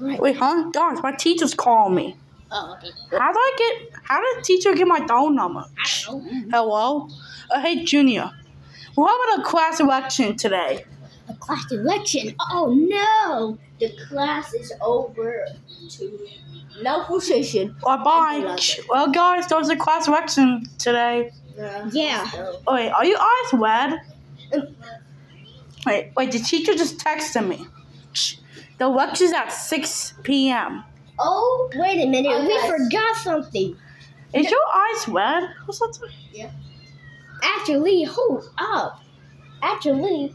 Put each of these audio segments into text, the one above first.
right. Wait, huh? Guys, my teacher's calling me. Oh, okay. How do I get? How did the teacher get my phone number? I don't know. Hello. Uh, hey, Junior. What about a class election today. A class election. Oh no! The class is over to no position. Bye bye. Well, guys, there was a class election today. Yeah. Oh, wait, are you eyes red? Wait, wait, the teacher just texted me. Shh. The is at 6 p.m. Oh, wait a minute. Oh, we guys. forgot something. Is your eyes red? What's that? Yeah. Actually, hold up. Actually,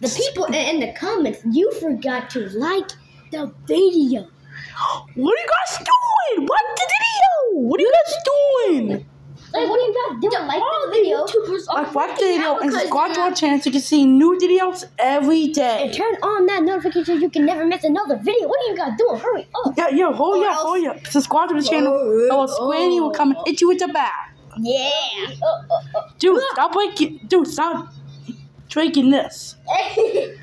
the people in the comments, you forgot to like the video. What are you guys doing? What the video? What are you guys doing? Like, what are you guys doing? Like the video. Like, like the video and subscribe to our channel so you can see new videos every day. And turn on that notification so you can never miss another video. What are you guys doing? Hurry up. Yeah, yeah, hold Or yeah, hold yeah. Subscribe to the channel. Or Squanny will come and hit you with the bat. Yeah. Dude, stop breaking. Dude, stop drinking this.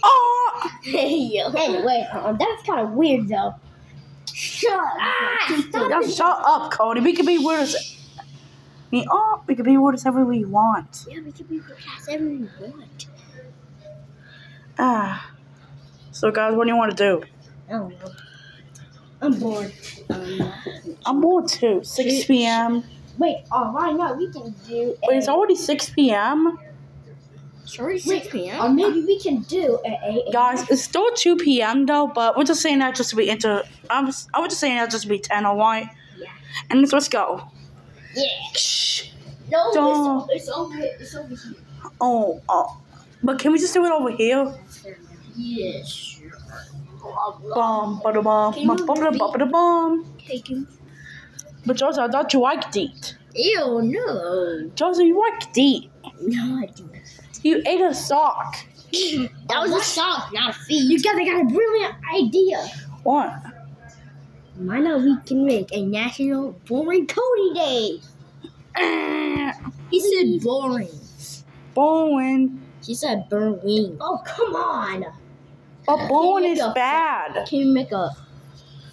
Oh! anyway, um, that's kind of weird though. Shut up. Stop Now shut up, Cody. We can be weird as. Me, oh, we can be whatever we want. Yeah, we can be whatever we want. Ah. So, guys, what do you want to do? I don't know. I'm bored. Um, I'm bored too. 6 p.m. wait, oh, why not? We can do. A, Wait, it's already 6 p.m. Sorry, 6 p.m. Or maybe we can do a. a Guys, it's still 2 p.m. though, but we're just saying that just to be into. I'm I was just saying that just to be 10, alright? Yeah. And let's, let's go. Yeah. Shh. No, Don't. it's, it's over. It's over here. Oh, oh. But can we just do it over here? Yeah, sure. Bum, bada bum, Can you bum, bada bada bum. But Joseph, I thought you liked it. Ew, no. Joseph, you liked it. No, I do You ate a sock. That was a sock, not a feed. You guys I got a brilliant idea. What? Why not we can make a national boring Cody day? He said boring. Boring. She said boring. Oh, come on. But boring make is a- bad. Can you make a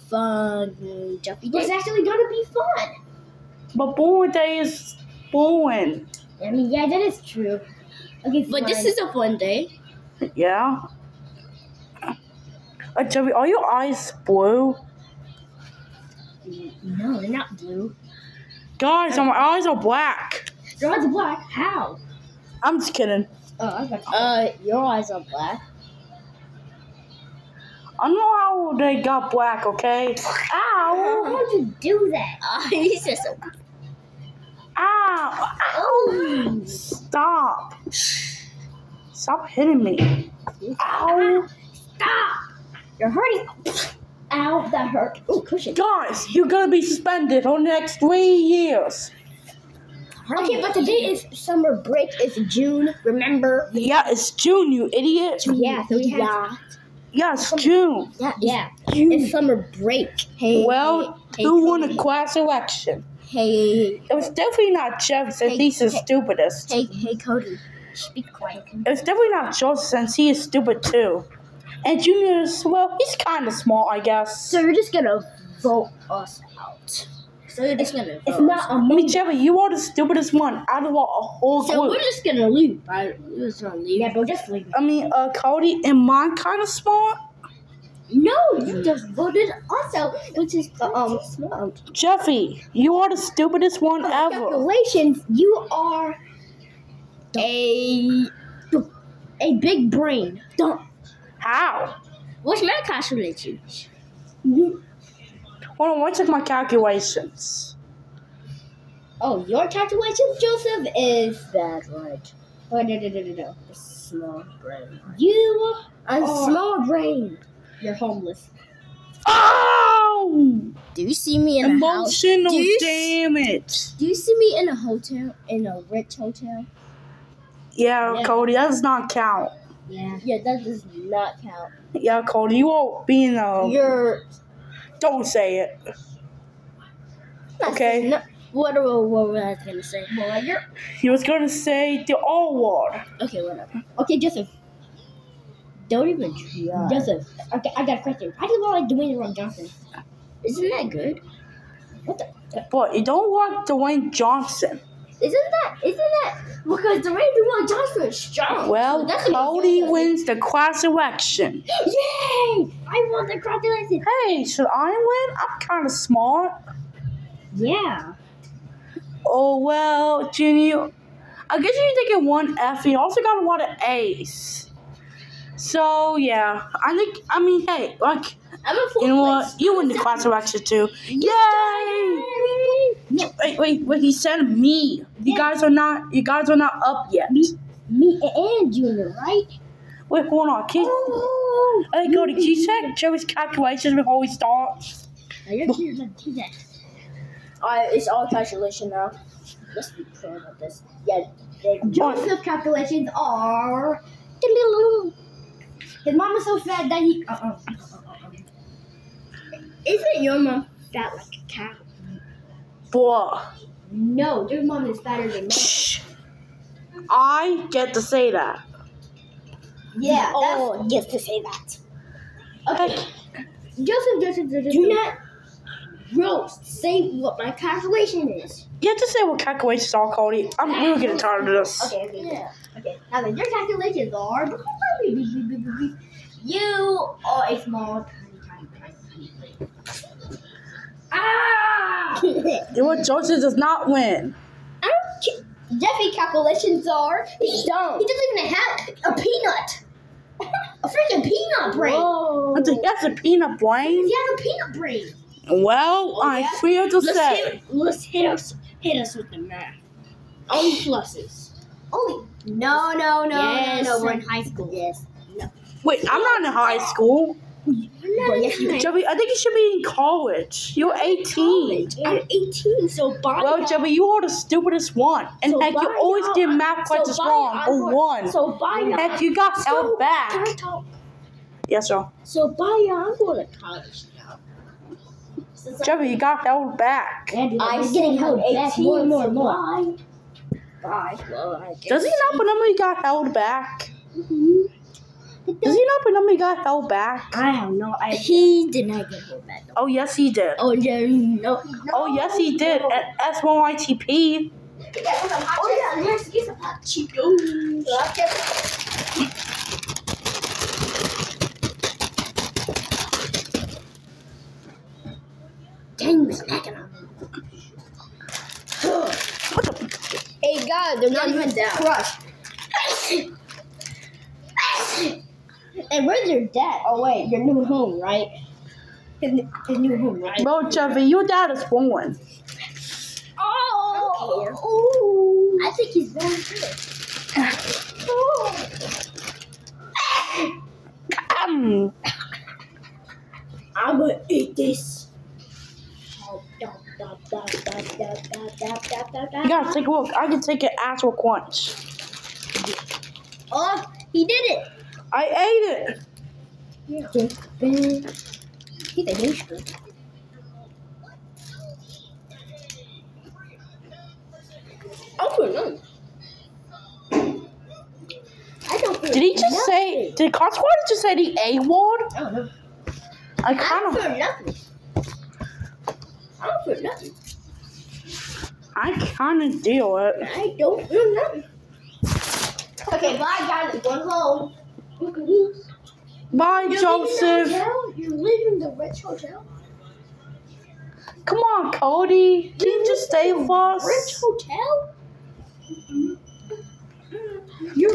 fun Jumpy day? It's actually gonna be fun. But boring Day is boring. I mean, yeah, that is true. Okay, but this is a fun day. Yeah. Uh, Joey, are your eyes blue? No, they're not blue. Guys, my eyes are black. Your eyes are black. How? I'm just kidding. Oh, I got Uh, your eyes are black. I know how they got black, okay? Ow! How'd you do that? Uh, he said so. Ow! Ow! Stop! Stop hitting me. Ow! Stop! You're hurting. Ow, that hurt. Ooh, cushion. Guys, you're gonna be suspended for the next three years. Okay, but today is summer break. It's June. Remember? Yeah, it's June, you idiot. Yeah, so we have. Yeah, Yeah, it's June. yeah, yeah. It's summer break. Hey. Well, hey, who hey, won Cody. the class election? Hey, It was definitely not Jeff since Hey, he's the hey. stupidest. hey, hey, Cody. Speak quiet. It was definitely not Joseph since he is stupid too. And Junior is, well, he's kind of smart, I guess. So you're just gonna vote us out. So you're just gonna. It's not a I mean, Jeffy, you are the stupidest one out of our whole So we're group. just gonna leave, right? We're just gonna leave. Yeah, but just leave. I mean, uh, Cody, am I kind of smart? No, you just voted us out, which is um smart. Jeffy, you are the stupidest one ever. Calculations, you are a a big brain. Don't. How? What's my calculations? Hold on, let's check my calculations. Oh, your calculations, Joseph, is that right? Oh, no, no, no, no, no. A small brain. You a Oh. small brain. You're homeless. Oh! Do you see me in a? Emotional you, s- damage. do you see me in a hotel, in a rich hotel? Yeah, Yeah. Cody, that does not count. Yeah. Yeah, that does not count. Yeah, Cody, you won't be in a. Um, you're Don't say it. Okay. No, what, what, what was I gonna say? Well, you're He was gonna say the R word. okay. Whatever. Okay, Joseph. Don't even try. Joseph, okay, I got a question. Why do you like Dwayne The Rock Johnson? Isn't that good? What the? But you don't like Dwayne Johnson. Isn't that? Isn't that? Because The Rock Johnson is strong. Well, So Cody wins the class election. Yay! I won the congratulations. Hey, should I win? I'm kind of smart. Yeah. Oh well, Junior. I guess you did get one F. You also got a lot of A's. So yeah, I think. I mean, hey, like I'm a you know what? You win the class election too. Yay! No, Wait, wait, wait. He said me. You Yeah. guys are not. You guys are not up yet. me, me and Junior, right? Wait, hold on. Can, Oh, hey, Cody, can you check Joey's calculations before we start? you're here to do that. Uh, it's all calculation now. Let's be proud of this. Yeah, the Joseph calculations are. His mom is so fat that he. Uh, uh, uh, uh, uh. Isn't your mom fat like a cow? No, your mom is fatter than me. shh. I get to say that. Yeah, oh, gets to say that. Okay, Joseph, Joseph, Joseph. Do not roast. Say what my calculation is. You have to say what calculations are, Cody. I'm really getting tired of this. Okay, okay, yeah. okay. Now then, your calculations are. You are a small, Ah! You what? Joseph does not win. I don't ca- Jeffy calculations are. He's dumb. He doesn't even have a peanut. A freaking peanut brain. I think that's a peanut brain. He has a peanut brain. Well, Oh, I yeah? fear to Let's say. hit, let's hit us hit us with the math. Only pluses. Only no no no Yes. no no we're in high school. Yes. No. Wait, I'm not in high school. Well, yes, you Joey, I think you should be in college. You're 18. I'm 18, so by Well, now- Joey, you are the stupidest one. And so heck, you always now- get math so questions by wrong now or I'm- one. So by now, Heck, you got so, held Can I back. talk? Yes, sir. So by now, I'm going to college now. Since Joey, you got held back. I, dude, I'm I'm getting held 18, back more and more and more. Bye. Bye. Well, I guess. Does he not remember he got held back? Does he not remember he got held back? I have no idea. He did not get held back. Oh, yes, he did. Oh yeah, no. Oh, yes, he did. At S1YTP. Oh yeah, let's get some hot Cheetos. Dang, you're snacking on me. hey God, they're not, even down. crushed. And where's your dad? Oh wait, your new home, right? His, his new home, right? Well, Joey, your dad is born. Oh, oh, I think he's very good. Oh. Um, I'm gonna eat this. Oh, you gotta take a look. I can take an actual crunch. Oh, he did it. I ate it. He's a gangster. I don't know. I don't Did he just nothing. say? Did Consequence just say the A word? I don't know. I kind of. nothing. I don't feel nothing. I kind of deal it. I don't feel nothing. Okay, bye guys. Bye, You're Joseph. Leaving the hotel? You're leaving the rich hotel? Come on, Cody. Can you just stay with us? Rich hotel? You're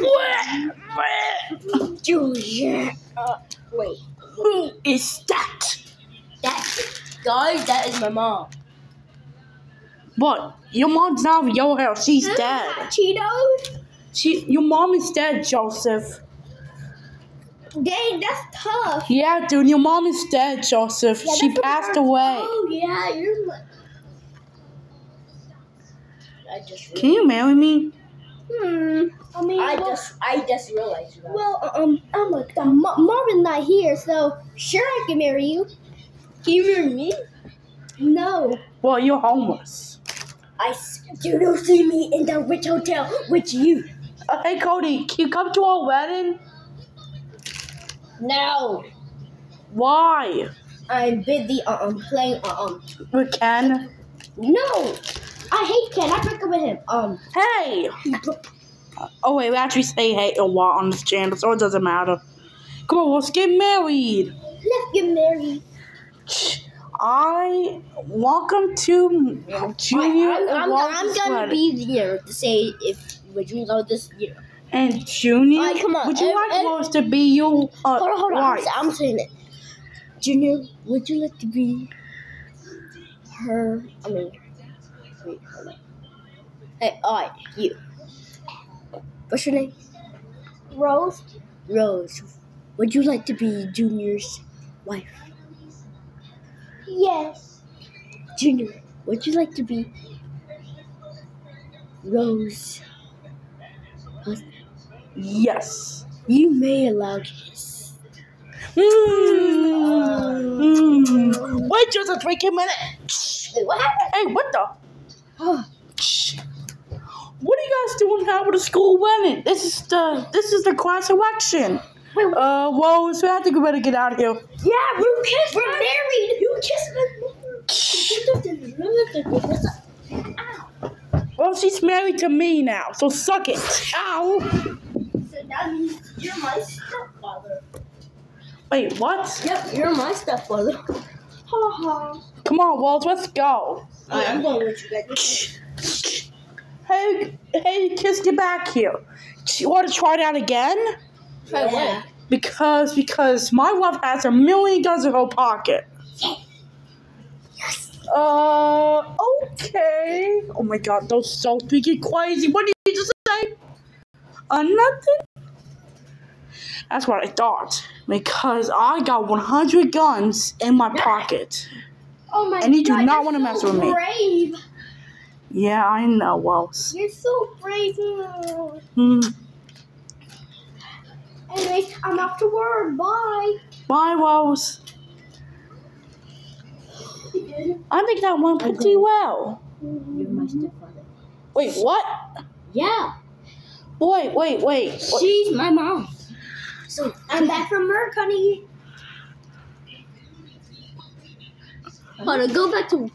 Julia. Uh, wait. Who is that? That's guys. That is my mom. But your mom's not your house. She's dead. Cheetos. She, your mom is dead, Joseph. Dang, that's tough. Yeah, dude, your mom is dead, Joseph. Yeah, she passed away. Oh yeah, you're. like- I just. Can you marry me? Hmm. I mean, I well, just, I just realized that. well, um, I'm like, Ma- Marvin's not here, so sure I can marry you. Can you marry me? No. Well, you're homeless. I, You don't see me in the rich hotel with you. Uh, hey, Cody, can you come to our wedding? No. Why? I'm busy uh, um playing uh, um With Ken? no. I hate Ken. I break up with him. Um Hey! Oh wait, we actually say hey a lot on this channel, so it doesn't matter. Come on, let's get married. let's get married. I welcome to Junior. I, am I'm, I'm gonna be here to say if would you love this year. And Junior, Alright, come on, would you and- like um, and- Rose to be your uh, Hold on, hold on. I'm. I'm saying it. Junior, would you like to be her? I mean, wait, hold on. Uh, hey, alright, you. What's your name? Rose. Rose. Would you like to be Junior's wife? Yes. Junior, would you like to be Rose? husband? Yes. You may allow kiss. Mm. Mm. Wait just a freaking minute. Wait, what happened? Hey, what the? Oh, What are you guys doing now with the school wedding? This is the this is the class election. wait, Uh, well, so I think we better get out of here. Yeah, you kissed We're married. You kissed my Well, she's married to me now, so suck it. Ow. That means you're my stepfather. Wait, what? Yep, you're my stepfather. Ha ha. Come on, Walls, let's go. I'm going with you guys. Hey, hey, kids, get back here. You want to try that again? Try what? Because because my love has a million guns in her pocket. Yes. Uh, okay. Oh my god, those so freaking crazy. What did you just say? Uh, nothing. That's what I thought. Because I got 100 guns in my pocket. Oh my And you do God, not wanna mess so with me. Yeah, I know, Wells. You're so brave. Hmm. Anyways, I'm off to work. Bye. Bye, Wells. I think that went pretty well. You're my stepfather. Wait, what? Yeah. Wait, wait, wait. She's my mom. So I'm back from work, honey. Hold on, go back to